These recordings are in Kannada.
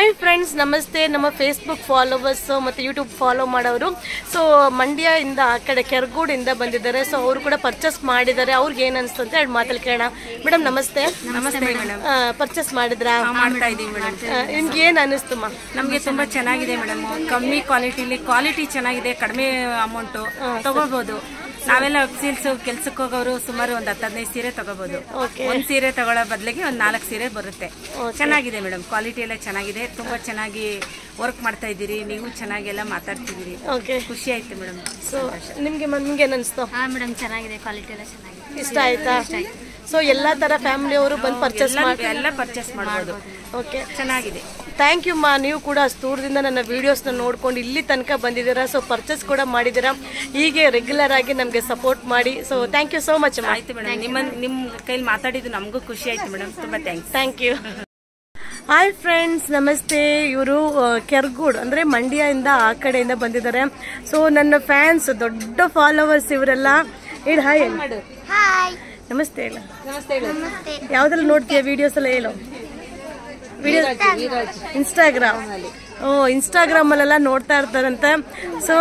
ಹಾಯ್ ಫ್ರೆಂಡ್ಸ್ ನಮಸ್ತೆ ನಮ್ಮ ಫೇಸ್ಬುಕ್ ಫಾಲೋವರ್ಸ್ ಮತ್ತು ಯೂಟ್ಯೂಬ್ ಫಾಲೋ ಮಾಡೋರು. ಸೊ ಮಂಡ್ಯದಿಂದ ಆ ಕಡೆ ಕೆರಗೋಡಿಂದ ಬಂದಿದ್ದಾರೆ. ಸೊ ಅವರು ಕೂಡ ಪರ್ಚೇಸ್ ಮಾಡಿದ್ದಾರೆ. ಅವ್ರಿಗೆ ಏನು ಅನಿಸ್ತು ಅಂತ ಎರಡು ಮಾತಲ್ಲಿ ಕೇಳೋಣ. ಮೇಡಮ್ ನಮಸ್ತೆ. ನಮಸ್ತೆ ಪರ್ಚೇಸ್ ಮಾಡಿದ್ರಾ? ಮಾಡ್ತಾ ಇದೀವಿ ಮೇಡಮ್ ನಿಮ್ಗೆ ಏನು ಅನ್ನಿಸ್ತುಮ್ಮ ನಮಗೆ ತುಂಬಾ ಚೆನ್ನಾಗಿದೆ ಮೇಡಮ್ ಕಮ್ಮಿ ಕ್ವಾಲಿಟಿಲಿ ಕ್ವಾಲಿಟಿ ಚೆನ್ನಾಗಿದೆ ಕಡಿಮೆ ಅಮೌಂಟು ತಗೋಬಹುದು ನಾವೆಲ್ಲ ಸೀಲ್ಸ್ ಕೆಲ್ಸಕ್ಕೆ ಹೋಗೋರು ಸುಮಾರು ಒಂದ್ ಹತ್ತು ಹದಿನೈದು ಸೀರೆ ತಗೋಬಹುದು. ಒಂದ್ ಸೀರೆ ತಗೊಳ್ಳೋ ಬದಲಿಗೆ ಒಂದ್ ನಾಲ್ಕು ಸೀರೆ ಬರುತ್ತೆ. ಚೆನ್ನಾಗಿದೆ ಮೇಡಮ್ ಕ್ವಾಲಿಟಿ ಎಲ್ಲ ಚೆನ್ನಾಗಿದೆ. ತುಂಬಾ ಚೆನ್ನಾಗಿ ವರ್ಕ್ ಮಾಡ್ತಾ ಇದ್ದೀರಿ ನೀವು ಚೆನ್ನಾಗಿ ಎಲ್ಲ ಮಾತಾಡ್ತಿದ್ದೀರಿ. ಓಕೆ ಖುಷಿ ಆಯ್ತು ಮೇಡಮ್. ಸೊ ನಿಮಗೆ ನಿಮ್ಗೆ ಏನು ಅನಿಸ್ತು? ಹಾ ಮೇಡಮ್ ಚೆನ್ನಾಗಿದೆ ಕ್ವಾಲಿಟಿ ಎಲ್ಲ ಚೆನ್ನಾಗಿದೆ. ಇಷ್ಟ ಆಯ್ತಾ. ಸೊ ಎಲ್ಲ ಥರ ಫ್ಯಾಮಿಲಿಯವರು ಬಂದು ಪರ್ಚೇಸ್ ಮಾಡಿ ಎಲ್ಲ ಪರ್ಚೇಸ್ ಮಾಡ್ಬೋದು. ಓಕೆ ಚೆನ್ನಾಗಿದೆ. ಥ್ಯಾಂಕ್ ಯು ಮಾ ನೀವು ಕೂಡ ಅಷ್ಟು ದೂರದಿಂದ ನನ್ನ ವೀಡಿಯೋಸ್ನ ನೋಡ್ಕೊಂಡು ಇಲ್ಲಿ ತನಕ ಬಂದಿದ್ದೀರಾ. ಸೊ ಪರ್ಚೇಸ್ ಕೂಡ ಮಾಡಿದ್ದೀರಾ. ಹೀಗೆ ರೆಗ್ಯುಲರ್ ಆಗಿ ನಮಗೆ ಸಪೋರ್ಟ್ ಮಾಡಿ. So thank you so much ಅಮ್ಮ ಆಯ್ತು ಮೇಡಮ್ ನಿಮ್ಮ ನಿಮ್ಮ ಕೈಲಿ ಮಾತಾಡಿದ್ದು ನಮಗೂ ಖುಷಿ ಆಯ್ತು ಮೇಡಮ್ ತುಂಬ thanks thank you hi friends ನಮಸ್ತೆ. ಇವರು ಕೆರ್ಗೂಡ್ ಅಂದರೆ ಮಂಡ್ಯದಿಂದ ಆ ಕಡೆಯಿಂದ ಬಂದಿದ್ದಾರೆ. ಸೊ ನನ್ನ ಫ್ಯಾನ್ಸ್ ದೊಡ್ಡ ಫಾಲೋವರ್ಸ್ ಇವರೆಲ್ಲ. ಇಡ್ ಹಾಯ್ ಹಾಯ್ ನಮಸ್ತೆ ಹೇಳು. ನಮಸ್ತೆ ಯಾವ್ದ್ರಲ್ಲಿ ನೋಡ್ತೀಯ ವಿಡಿಯೋಸ್ ಎಲ್ಲ ಹೇಳು. ವಿಡಿಯೋ ಇನ್ಸ್ಟಾಗ್ರಾಮ್ ಓ ಇನ್ಸ್ಟಾಗ್ರಾಮ್ ಅಲ್ಲೆಲ್ಲ ನೋಡ್ತಾ ಇರ್ತಾರಂತ. ಸೊ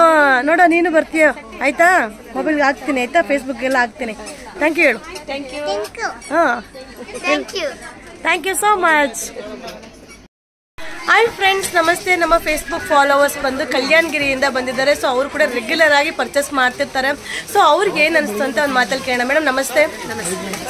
ನೋಡ ನೀನು ಬರ್ತೀಯ? ಆಯ್ತಾ? ಮೊಬೈಲ್ಗೆ ಹಾಕ್ತೀನಿ ಆಯ್ತಾ? ಫೇಸ್ಬುಕ್ ಎಲ್ಲ ಹಾಕ್ತೀನಿ. ಥ್ಯಾಂಕ್ ಯು ಹೇಳು. ಥ್ಯಾಂಕ್ ಯು ಹಾಂ. Thank you thank you so much hi friends ನಮಸ್ತೆ. ನಮ್ಮ ಫೇಸ್ಬುಕ್ ಫಾಲೋವರ್ಸ್ ಬಂದು ಕಲ್ಯಾಣಗಿರಿಯಿಂದ ಬಂದಿದ್ದಾರೆ. ಸೊ ಅವರು ಕೂಡ ರೆಗ್ಯುಲರ್ ಆಗಿ ಪರ್ಚೇಸ್ ಮಾಡ್ತಿರ್ತಾರೆ. ಸೊ ಅವ್ರಿಗೆ ಏನು ಅನಿಸ್ತು ಅಂತ ಒಂದು ಮಾತಲ್ಲಿ ಕೇಳೋಣ. ಮೇಡಮ್ ನಮಸ್ತೆ.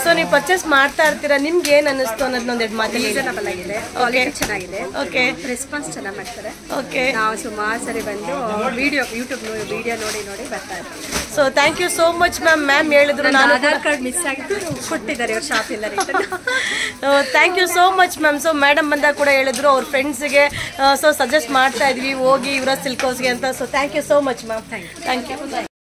ಸೊ ನೀವು ಪರ್ಚೇಸ್ ಮಾಡ್ತಾ ಇರ್ತೀರಾ? ನಿಮ್ಗೆ ಏನು ಅನಿಸ್ತು ಅನ್ನೋದನ್ನ ಒಂದೆರಡು ಮಾತಲ್ಲಿ ಆಗಿದೆ. ಓಕೆ ಚೆನ್ನಾಗಿದೆ. ಓಕೆ ರೆಸ್ಪಾನ್ಸ್ ಚೆನ್ನಾಗಿ ಮಾಡ್ತಾರೆ. ಓಕೆ ನಾವು ಸುಮಾರು ಸರಿ ಬಂದು ವಿಡಿಯೋ ಯೂಟ್ಯೂಬ್ ವಿಡಿಯೋ ನೋಡಿ ನೋಡಿ ಬರ್ತಾ ಇರ್ತೀವಿ so thank you so much ma'am ma'am ಹೇಳಿದ್ರು ನಾನು ಆಧಾರ್ ಕಾರ್ಡ್ ಮಿಸ್ ಆಗಿದ್ದು ಕೊಟ್ಟಿದ್ದಾರೆ ಅವ್ರ ಶಾಪ್ ಇಲ್ಲ thank you so much ma'am so madam ಬಂದಾಗ ಕೂಡ ಹೇಳಿದ್ರು ಅವ್ರ ಫ್ರೆಂಡ್ಸ್ಗೆ ಸೊ ಸಜೆಸ್ಟ್ ಮಾಡ್ತಾ ಇದ್ವಿ ಹೋಗಿ ಇವರ ಸಿಲ್ಕ್ ಹೌಸ್ಗೆ ಅಂತ. So thank you so much ma'am thank you